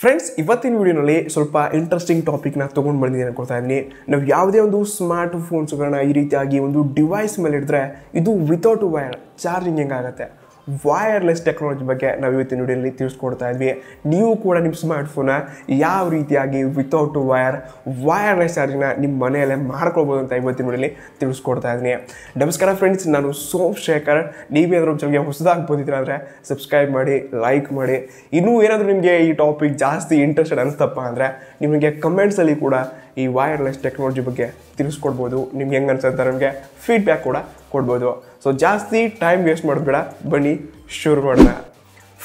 Friends ಇವತ್ತಿನ ವಿಡಿಯೋನಲ್ಲಿ ಸ್ವಲ್ಪ ಇಂಟ್ರೆಸ್ಟಿಂಗ್ ಟಾಪಿಕ್ನ ತೊಗೊಂಡು ಬಂದಿದ್ದೀನಿ ಅನ್ಕೊಳ್ತಾ ಇದ್ದೀನಿ. ನಾವು ಯಾವುದೇ ಒಂದು ಸ್ಮಾರ್ಟ್ ಫೋನ್ಸ್ಗಳನ್ನ ಈ ರೀತಿಯಾಗಿ ಒಂದು ಡಿವೈಸ್ ಮೇಲೆ ಇಡಿದ್ರೆ ಇದು ವಿತೌಟ್ ವೈರ್ ಚಾರ್ಜಿಂಗ್ ಹೆಂಗಾಗತ್ತೆ? ವೈರ್ಲೆಸ್ ಟೆಕ್ನಾಲಜಿ ಬಗ್ಗೆ ನಾವು ಇವತ್ತಿನ ವಿಡಿಯೋಲಿ ತಿಳಿಸ್ಕೊಡ್ತಾ ಇದ್ವಿ. ನೀವು ಕೂಡ ನಿಮ್ಮ ಸ್ಮಾರ್ಟ್ ಫೋನ ಯಾವ ರೀತಿಯಾಗಿ ವಿತೌಟ್ ವೈರ್ ವೈರ್ಲೆಸ್ ಚಾರ್ಜಿನ ನಿಮ್ಮ ಮನೆಯಲ್ಲೇ ಮಾಡ್ಕೊಳ್ಬೋದು ಅಂತ ಇವತ್ತಿನ ವಿಡಿಯೋಲಿ ತಿಳಿಸ್ಕೊಡ್ತಾ ಇದ್ದೀನಿ. ನಮಸ್ಕಾರ ಫ್ರೆಂಡ್ಸ್ ನಾನು ಸೋಮಶೇಖರ್. ನೀವು ಏನಾದರೂ ಚಾನಲ್ಗೆ ಹೊಸದಾಗಿ ಬಂದಿದ್ರೆ ಅಂದರೆ ಸಬ್ಸ್ಕ್ರೈಬ್ ಮಾಡಿ ಲೈಕ್ ಮಾಡಿ. ಇನ್ನೂ ಏನಾದರೂ ನಿಮಗೆ ಈ ಟಾಪಿಕ್ ಜಾಸ್ತಿ ಇಂಟ್ರೆಸ್ಟೆಡ್ ಅನಿಸ್ತಪ್ಪ ಅಂದರೆ ನಿಮಗೆ ಕಮೆಂಟ್ಸಲ್ಲಿ ಕೂಡ ಈ ವೈರ್ಲೆಸ್ ಟೆಕ್ನಾಲಜಿ ಬಗ್ಗೆ ತಿಳಿಸ್ಕೊಡ್ಬೋದು. ನಿಮ್ಗೆ ಹೆಂಗೆ ಅನ್ಸುತ್ತೆ ನಮಗೆ ಫೀಡ್ಬ್ಯಾಕ್ ಕೂಡ ಕೊಡ್ಬೋದು. ಸೊ ಜಾಸ್ತಿ ಟೈಮ್ ವೇಸ್ಟ್ ಮಾಡೋದು ಬನ್ನಿ ಶುರು ಮಾಡೋಣ.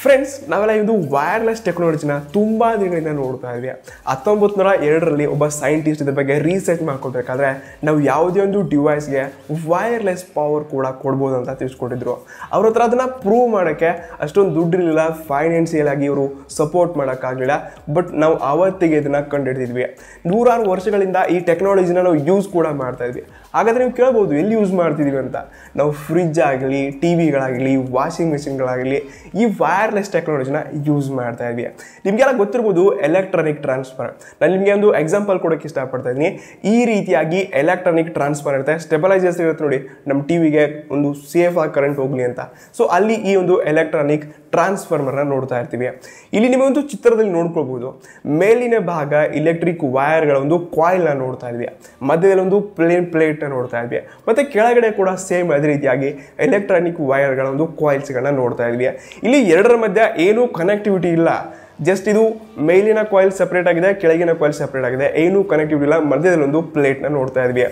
ಫ್ರೆಂಡ್ಸ್ ನಾವೆಲ್ಲ ಇದು ವೈರ್ಲೆಸ್ ಟೆಕ್ನಾಲಜಿನ ತುಂಬ ದಿನಗಳಿಂದ ನೋಡ್ತಾ ಇದ್ವಿ ಹತ್ತೊಂಬತ್ತು ನೂರ ಎರಡರಲ್ಲಿ ಒಬ್ಬ ಸೈಂಟಿಸ್ಟ್ ಇದ್ರ ಬಗ್ಗೆ ರಿಸರ್ಚ್ ಮಾಡ್ಕೊಳ್ಬೇಕಾದ್ರೆ ನಾವು ಯಾವುದೇ ಒಂದು ಡಿವೈಸ್ಗೆ ವೈರ್ಲೆಸ್ ಪವರ್ ಕೂಡ ಕೊಡ್ಬೋದು ಅಂತ ತಿಳಿಸ್ಕೊಟ್ಟಿದ್ರು. ಅವ್ರ ಹತ್ರ ಅದನ್ನು ಪ್ರೂವ್ ಮಾಡೋಕ್ಕೆ ಅಷ್ಟೊಂದು ದುಡ್ಡು ಇರಲಿಲ್ಲ ಫೈನಾನ್ಸಿಯಲ್ ಆಗಿ ಇವರು ಸಪೋರ್ಟ್ ಮಾಡೋಕ್ಕಾಗಲಿಲ್ಲ. ಬಟ್ ನಾವು ಆವತ್ತಿಗೆ ಇದನ್ನು ಕಂಡುಹಿಡಿದಿದ್ವಿ ನೂರಾರು ವರ್ಷಗಳಿಂದ ಈ ಟೆಕ್ನಾಲಜಿನ ನಾವು ಯೂಸ್ ಕೂಡ ಮಾಡ್ತಾ ಇದ್ವಿ. ಹಾಗಾದರೆ ನೀವು ಕೇಳ್ಬೋದು, ಎಲ್ಲಿ ಯೂಸ್ ಮಾಡ್ತಿದೀವಿ ಅಂತ. ನಾವು ಫ್ರಿಜ್ ಆಗಲಿ ಟಿ ವಿಗಳಾಗಲಿ ವಾಷಿಂಗ್ ಮೆಷಿನ್ಗಳಾಗಲಿ ಈ ವೈರ್ಲೆಸ್ ಟೆಕ್ನಾಲಜಿನ ಯೂಸ್ ಮಾಡ್ತಾ ಇದ್ದೀವಿ ನಿಮಗೆಲ್ಲ ಗೊತ್ತಿರ್ಬೋದು ಎಲೆಕ್ಟ್ರಾನಿಕ್ ಟ್ರಾನ್ಸ್ಫರ್ ನಾನು ನಿಮಗೆ ಒಂದು ಎಕ್ಸಾಂಪಲ್ ಕೊಡೋಕ್ಕೆ ಇಷ್ಟಪಡ್ತಾ ಇದ್ದೀನಿ. ಈ ರೀತಿಯಾಗಿ ಎಲೆಕ್ಟ್ರಾನಿಕ್ ಟ್ರಾನ್ಸ್ಫರ್ ಇರುತ್ತೆ. ಸ್ಟೆಬಲೈಸರ್ಸ್ ಇರುತ್ತೆ ನೋಡಿ. ನಮ್ಮ ಟಿ ವಿಗೆ ಒಂದು ಸೇಫ್ ಆಗಿ ಕರೆಂಟ್ ಹೋಗಲಿ ಅಂತ. ಸೊ ಅಲ್ಲಿ ಈ ಒಂದು ಎಲೆಕ್ಟ್ರಾನಿಕ್ ಟ್ರಾನ್ಸ್ಫಾರ್ಮರ್ನ ನೋಡ್ತಾ ಇರ್ತೀವಿ. ಇಲ್ಲಿ ನಿಮಗೊಂದು ಚಿತ್ರದಲ್ಲಿ ನೋಡ್ಕೊಳ್ಬೋದು. ಮೇಲಿನ ಭಾಗ ಇಲೆಕ್ಟ್ರಿಕ್ ವೈರ್ಗಳ ಒಂದು ಕಾಯಿಲ್ನ ನೋಡ್ತಾ ಇದ್ವಿ. ಮಧ್ಯದಲ್ಲಿ ಒಂದು ಪ್ಲೇನ್ ಪ್ಲೇಟ್ನ ನೋಡ್ತಾ ಇದ್ವಿ. ಮತ್ತೆ ಕೆಳಗಡೆ ಕೂಡ ಸೇಮ್ ಅದೇ ರೀತಿಯಾಗಿ ಎಲೆಕ್ಟ್ರಾನಿಕ್ ವೈರ್ಗಳ ಒಂದು ಕಾಯಿಲ್ಸ್ಗಳನ್ನ ನೋಡ್ತಾ ಇದ್ವಿ. ಇಲ್ಲಿ ಎರಡರ ಮಧ್ಯೆ ಏನೂ ಕನೆಕ್ಟಿವಿಟಿ ಇಲ್ಲ. ಜಸ್ಟ್ ಇದು ಮೇಲಿನ ಕಾಯಿಲ್ ಸಪ್ರೇಟ್ ಆಗಿದೆ, ಕೆಳಗಿನ ಕಾಯಿಲ್ ಸಪ್ರೇಟ್ ಆಗಿದೆ. ಏನು ಕನೆಕ್ಟಿವಿಟಿ ಇಲ್ಲ ಮಧ್ಯದಲ್ಲಿ ಒಂದು ಪ್ಲೇಟ್ನ ನೋಡ್ತಾ ಇದ್ವಿ.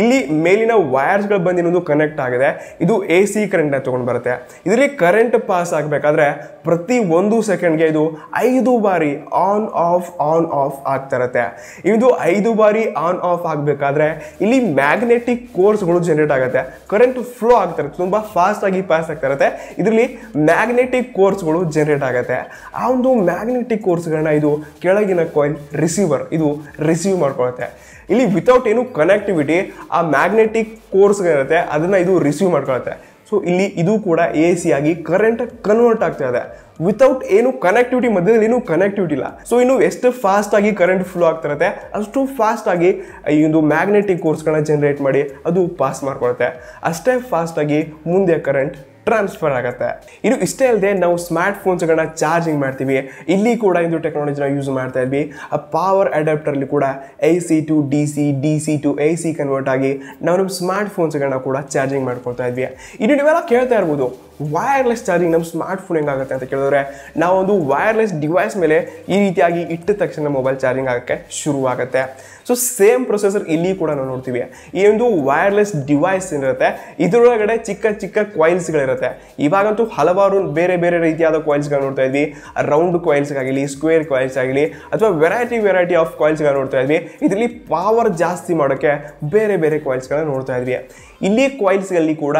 ಇಲ್ಲಿ ಮೇಲಿನ ವೈರ್ಸ್ಗಳು ಬಂದು ಇನ್ನೊಂದು ಕನೆಕ್ಟ್ ಆಗಿದೆ. ಇದು ಎ ಸಿ ಕರೆಂಟ್ನ ತೊಗೊಂಡು ಬರುತ್ತೆ. ಇದರಲ್ಲಿ ಕರೆಂಟ್ ಪಾಸ್ ಆಗಬೇಕಾದ್ರೆ ಪ್ರತಿ ಒಂದು ಸೆಕೆಂಡ್ಗೆ ಇದು ಐದು ಬಾರಿ ಆನ್ ಆಫ್ ಆನ್ ಆಫ್ ಆಗ್ತಾ ಇರುತ್ತೆ. ಇದು ಐದು ಬಾರಿ ಆನ್ ಆಫ್ ಆಗಬೇಕಾದ್ರೆ ಇಲ್ಲಿ ಮ್ಯಾಗ್ನೆಟಿಕ್ ಕೋರ್ಸ್ಗಳು ಜನರೇಟ್ ಆಗುತ್ತೆ. ಕರೆಂಟ್ ಫ್ಲೋ ಆಗ್ತಾ ಇರುತ್ತೆ. ತುಂಬ ಫಾಸ್ಟ್ ಆಗಿ ಪಾಸ್ ಆಗ್ತಾ ಇರುತ್ತೆ. ಇದರಲ್ಲಿ ಮ್ಯಾಗ್ನೆಟಿಕ್ ಕೋರ್ಸ್ಗಳು ಜನರೇಟ್ ಆಗುತ್ತೆ. ಆ ಒಂದು ಮ್ಯಾಗ್ನೆಟಿಕ್ ಕೋರ್ಸ್ಗಳನ್ನ ಇದು ಕೆಳಗಿನ ಕಾಯಿಲ್ ರಿಸೀವರ್ ಇದು ರಿಸೀವ್ ಮಾಡ್ಕೊಳುತ್ತೆ. ಇಲ್ಲಿ ವಿತೌಟ್ ಏನು ಕನೆಕ್ಟಿವಿಟಿ ಆ ಮ್ಯಾಗ್ನೆಟಿಕ್ ಕೋರ್ಸ್ಗಳಿರುತ್ತೆ ಅದನ್ನ ಇದು ರಿಸೀವ್ ಮಾಡ್ಕೊಳುತ್ತೆ. ಸೊ ಇಲ್ಲಿ ಇದು ಕೂಡ ಎ ಸಿ ಆಗಿ ಕರೆಂಟ್ ಕನ್ವರ್ಟ್ ಆಗ್ತಾ ಇದೆ. ವಿತೌಟ್ ಏನು ಕನೆಕ್ಟಿವಿಟಿ ಮಧ್ಯದಲ್ಲಿ ಏನು ಕನೆಕ್ಟಿವಿಟಿ ಇಲ್ಲ. ಸೊ ಇನ್ನು ಎಷ್ಟು ಫಾಸ್ಟ್ ಆಗಿ ಕರೆಂಟ್ ಫ್ಲೋ ಆಗ್ತಾ ಇರುತ್ತೆ, ಅಷ್ಟು ಫಾಸ್ಟ್ ಆಗಿ ಈ ಒಂದು ಮ್ಯಾಗ್ನೆಟಿಕ್ ಕೋರ್ಸ್ಗಳನ್ನ ಜನರೇಟ್ ಮಾಡಿ ಅದು ಪಾಸ್ ಮಾಡ್ಕೊಳುತ್ತೆ. ಅಷ್ಟೇ ಫಾಸ್ಟ್ ಆಗಿ ಮುಂದೆ ಕರೆಂಟ್ ಟ್ರಾನ್ಸ್ಫರ್ ಆಗುತ್ತೆ. ಇದು ಇಷ್ಟೇ ಅಲ್ಲದೆ ನಾವು ಸ್ಮಾರ್ಟ್ ಫೋನ್ಸ್ಗಳನ್ನ ಚಾರ್ಜಿಂಗ್ ಮಾಡ್ತೀವಿ. ಇಲ್ಲಿ ಕೂಡ ಇದು ಟೆಕ್ನಾಲಜಿನ ಯೂಸ್ ಮಾಡ್ತಾ ಇದ್ವಿ. ಆ ಪವರ್ ಅಡಾಪ್ಟರ್ಲಿ ಕೂಡ A C to D C D C to A C convert ಆಗಿ ನಾವು ನಮ್ಮ ಸ್ಮಾರ್ಟ್ ಫೋನ್ಸ್ಗಳನ್ನ ಕೂಡ ಚಾರ್ಜಿಂಗ್ ಮಾಡ್ಕೊಳ್ತಾ ಇದ್ವಿ. ಇನ್ನು ನೀವೆಲ್ಲ ಕೇಳ್ತಾ ಇರ್ಬೋದು ವೈರ್ಲೆಸ್ ಚಾರ್ಜಿಂಗ್ ನಮ್ಮ ಸ್ಮಾರ್ಟ್ ಫೋನ್ ಹೆಂಗಾಗುತ್ತೆ ಅಂತ ಕೇಳಿದ್ರೆ, ನಾವೊಂದು ವೈರ್ಲೆಸ್ ಡಿವೈಸ್ ಮೇಲೆ ಈ ರೀತಿಯಾಗಿ ಇಟ್ಟ ತಕ್ಷಣ ಮೊಬೈಲ್ ಚಾರ್ಜಿಂಗ್ ಆಗೋಕ್ಕೆ ಶುರುವಾಗುತ್ತೆ. ಸೊ ಸೇಮ್ ಪ್ರೊಸೆಸರ್ ಇಲ್ಲಿ ಕೂಡ ನಾವು ನೋಡ್ತೀವಿ. ಈ ಒಂದು ವೈರ್ಲೆಸ್ ಡಿವೈಸ್ ಏನಿರುತ್ತೆ, ಇದರೊಳಗಡೆ ಚಿಕ್ಕ ಚಿಕ್ಕ ಕಾಯಿಲ್ಸ್ಗಳಿರುತ್ತೆ ಇವಾಗಂತೂ ಹಲವಾರು ಬೇರೆ ಬೇರೆ ರೀತಿಯಾದ ಕಾಯಿಲ್ಸ್ಗಳು ನೋಡ್ತಾ ಇದ್ವಿ. ರೌಂಡ್ ಕಾಯಿಲ್ಸ್ ಆಗಲಿ ಸ್ಕ್ವೇರ್ ಕಾಯಿಲ್ಸ್ ಆಗಲಿ ಅಥವಾ ವೆರೈಟಿ ವೆರೈಟಿ ಆಫ್ ಕಾಯಿಲ್ಸ್ಗಳು ನೋಡ್ತಾ ಇದ್ವಿ. ಇದರಲ್ಲಿ ಪವರ್ ಜಾಸ್ತಿ ಮಾಡೋಕ್ಕೆ ಬೇರೆ ಬೇರೆ ಕಾಯಿಲ್ಸ್ಗಳನ್ನ ನೋಡ್ತಾ ಇದ್ವಿ. ಇಲ್ಲಿ ಕಾಯಿಲ್ಸ್ಗಳಲ್ಲಿ ಕೂಡ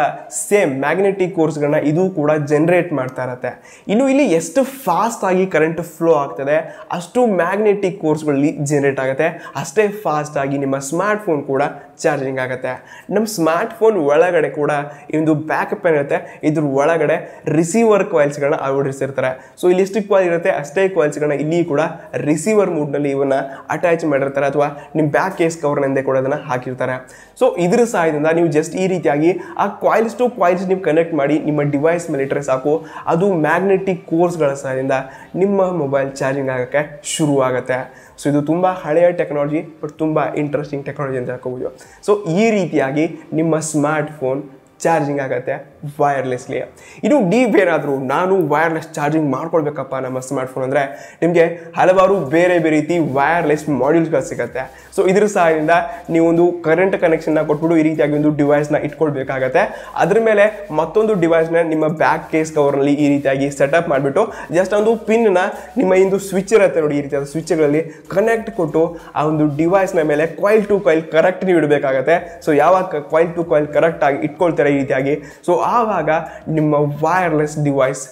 ಸೇಮ್ ಮ್ಯಾಗ್ನೆಟಿಕ್ ಕೋರ್ಸ್ಗಳನ್ನ ಇದು ಕೂಡ ಜನರೇಟ್ ಮಾಡ್ತಾ ಇರತ್ತೆ. ಇನ್ನು ಇಲ್ಲಿ ಎಷ್ಟು ಫಾಸ್ಟ್ ಆಗಿ ಕರೆಂಟ್ ಫ್ಲೋ ಆಗ್ತದೆ, ಅಷ್ಟು ಮ್ಯಾಗ್ನೆಟಿಕ್ ಕೋರ್ಸ್ಗಳಲ್ಲಿ ಜನರೇಟ್ ಆಗುತ್ತೆ. ಅಷ್ಟೇ ಫಾಸ್ಟ್ ಆಗಿ ನಿಮ್ಮ ಸ್ಮಾರ್ಟ್ ಫೋನ್ ಕೂಡ ಚಾರ್ಜಿಂಗ್ ಆಗುತ್ತೆ. ನಮ್ಮ ಸ್ಮಾರ್ಟ್ ಫೋನ್ ಒಳಗಡೆ ಕೂಡ ಒಂದು ಬ್ಯಾಕಪ್ ಏನಿರುತ್ತೆ? ಇದ್ರ ಒಳಗಡೆ ರಿಸೀವರ್ ಕಾಯಿಲ್ಸ್ಗಳನ್ನ ಅಳವಡಿಸಿರ್ತಾರೆ. ಸೊ ಇಲ್ಲಿ ಎಷ್ಟು ಕಾಯಿಲ್ ಇರುತ್ತೆ, ಅಷ್ಟೇ ಕಾಯಿಲ್ಸ್ಗಳನ್ನ ಇಲ್ಲಿ ಕೂಡ ರಿಸೀವರ್ ಮೂಡ್ನಲ್ಲಿ ಇವನ್ನ ಅಟ್ಯಾಚ್ ಮಾಡಿರ್ತಾರೆ ಅಥವಾ ನಿಮ್ಮ ಬ್ಯಾಕ್ ಕೇಸ್ ಕವರ್ನಿಂದ ಕೂಡ ಅದನ್ನು ಹಾಕಿರ್ತಾರೆ. ಸೊ ಇದ್ರ ಸಹಾಯದಿಂದ ನೀವು ಜಸ್ಟ್ ಈ ರೀತಿಯಾಗಿ ಆ ಕಾಯಿಲ್ಸ್ ಟು ಕಾಯಿಲ್ಸ್ ನೀವು ಕನೆಕ್ಟ್ ಮಾಡಿ ನಿಮ್ಮ ಡಿವೈಸ್ ಮೇಲೆ ಇಟ್ಟರೆ ಸಾಕು. ಅದು ಮ್ಯಾಗ್ನೆಟಿಕ್ ಕೋರ್ಸ್ಗಳ ಸಹಾಯದಿಂದ ನಿಮ್ಮ ಮೊಬೈಲ್ ಚಾರ್ಜಿಂಗ್ ಆಗೋಕ್ಕೆ ಶುರು ಆಗುತ್ತೆ ಸೊ ಇದು ತುಂಬ ಹಳೆಯ ಟೆಕ್ನಾಲಜಿ ಬಟ್ ತುಂಬ ಇಂಟ್ರೆಸ್ಟಿಂಗ್ ಟೆಕ್ನಾಲಜಿ ಅಂತ ಹೇಳ್ಕೋಬೋದು. ಸೊ ಈ ರೀತಿಯಾಗಿ ನಿಮ್ಮ ಸ್ಮಾರ್ಟ್ ಫೋನ್ ಚಾರ್ಜಿಂಗ್ ಆಗುತ್ತೆ ವೈರ್ಲೆಸ್ಲಿ ಇದು ನೀವು ಏನಾದರೂ, ನಾನು ವೈರ್ಲೆಸ್ ಚಾರ್ಜಿಂಗ್ ಮಾಡ್ಕೊಳ್ಬೇಕಪ್ಪ ನಮ್ಮ ಸ್ಮಾರ್ಟ್ಫೋನ್ ಅಂದರೆ, ನಿಮಗೆ ಹಲವಾರು ಬೇರೆ ಬೇರೆ ರೀತಿ ವೈರ್ಲೆಸ್ ಮಾಡ್ಯೂಲ್ಸ್ಗಳು ಸಿಗುತ್ತೆ. ಸೊ ಇದ್ರ ಸಹಾಯದಿಂದ ನೀವೊಂದು ಕರೆಂಟ್ ಕನೆಕ್ಷನ್ನ ಕೊಟ್ಬಿಟ್ಟು ಈ ರೀತಿಯಾಗಿ ಒಂದು ಡಿವೈಸ್ನ ಇಟ್ಕೊಳ್ಬೇಕಾಗತ್ತೆ. ಅದ್ರ ಮೇಲೆ ಮತ್ತೊಂದು ಡಿವೈಸ್ನ ನಿಮ್ಮ ಬ್ಯಾಕ್ ಕೇಸ್ ಕವರ್ನಲ್ಲಿ ಈ ರೀತಿಯಾಗಿ ಸೆಟಪ್ ಮಾಡಿಬಿಟ್ಟು ಜಸ್ಟ್ ಒಂದು ಪಿನ್ನ ನಿಮ್ಮ ಇಂದು ಸ್ವಿಚ್ ಇರುತ್ತೆ ನೋಡಿ, ಈ ರೀತಿಯಾದ ಸ್ವಿಚ್ಗಳಲ್ಲಿ ಕನೆಕ್ಟ್ ಕೊಟ್ಟು ಆ ಒಂದು ಡಿವೈಸ್ನ ಮೇಲೆ ಕಾಯಿಲ್ ಟು ಕಾಯಿಲ್ ಕರೆಕ್ಟ್ ನೀವು ಇಡಬೇಕಾಗತ್ತೆ. ಸೊ ಯಾವಾಗ ಕಾಯಿಲ್ ಟು ಕಾಯಿಲ್ ಕರೆಕ್ಟ್ ಆಗಿ ಇಟ್ಕೊಳ್ತಾರೆ ಈ ರೀತಿಯಾಗಿ. ಸೊ ಆವಾಗ ನಿಮ್ಮ ವೈರ್ಲೆಸ್ ಡಿವೈಸ್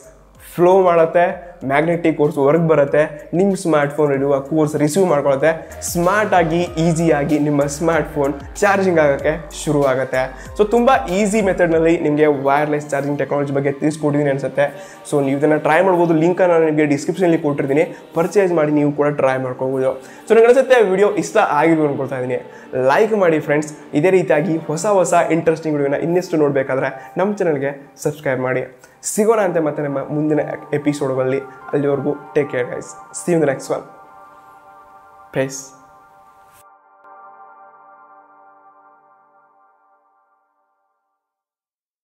ಫ್ಲೋ ಮಾಡುತ್ತೆ ಮ್ಯಾಗ್ನೆಟಿಕ್ ಕೋರ್ಸ್ ವರ್ಕ್ ಬರುತ್ತೆ ನಿಮ್ಮ ಸ್ಮಾರ್ಟ್ಫೋನ್ ಇಡುವ ಕೋರ್ಸ್ ರಿಸೀವ್ ಮಾಡ್ಕೊಳುತ್ತೆ ಸ್ಮಾರ್ಟಾಗಿ ಈಸಿಯಾಗಿ ನಿಮ್ಮ ಸ್ಮಾರ್ಟ್ ಫೋನ್ ಚಾರ್ಜಿಂಗ್ ಆಗೋಕ್ಕೆ ಶುರು ಆಗುತ್ತೆ. ಸೊ ತುಂಬ ಈಸಿ ಮೆಥಡ್ನಲ್ಲಿ ನಿಮಗೆ ವೈರ್ಲೆಸ್ ಚಾರ್ಜಿಂಗ್ ಟೆಕ್ನಾಲಜಿ ಬಗ್ಗೆ ತಿಳಿಸ್ಕೊಟ್ಟಿದ್ದೀನಿ ಅನಿಸುತ್ತೆ. ಸೊ ನೀವು ಇದನ್ನು ಟ್ರೈ ಮಾಡ್ಬೋದು ಲಿಂಕನ್ನು ನಾನು ನಿಮಗೆ ಡಿಸ್ಕ್ರಿಪ್ಷನಲ್ಲಿ ಕೊಟ್ಟಿರ್ತೀನಿ. ಪರ್ಚೇಸ್ ಮಾಡಿ ನೀವು ಕೂಡ ಟ್ರೈ ಮಾಡ್ಕೋಬೋದು. ಸೊ ನನಗೆ ಅನಿಸುತ್ತೆ ವಿಡಿಯೋ ಇಷ್ಟ ಆಗಿರ್ಬೋದು ಅಂದ್ಕೊಳ್ತಾ ಇದ್ದೀನಿ ಲೈಕ್ ಮಾಡಿ ಫ್ರೆಂಡ್ಸ್ ಇದೇ ರೀತಿಯಾಗಿ ಹೊಸ ಹೊಸ ಇಂಟ್ರೆಸ್ಟಿಂಗ್ ವಿಡಿಯೋನ ಇನ್ನಷ್ಟು ನೋಡಬೇಕಾದ್ರೆ ನಮ್ಮ ಚಾನಲ್ಗೆ ಸಬ್ಸ್ಕ್ರೈಬ್ ಮಾಡಿ. ಸಿಗೋಣ ಅಂತೆ ಮತ್ತೆ ನಮ್ಮ ಮುಂದಿನ ಎಪಿಸೋಡ್ಗಳಲ್ಲಿ ಅಲ್ಲಿವರೆಗೂ take care guys see in the next one peace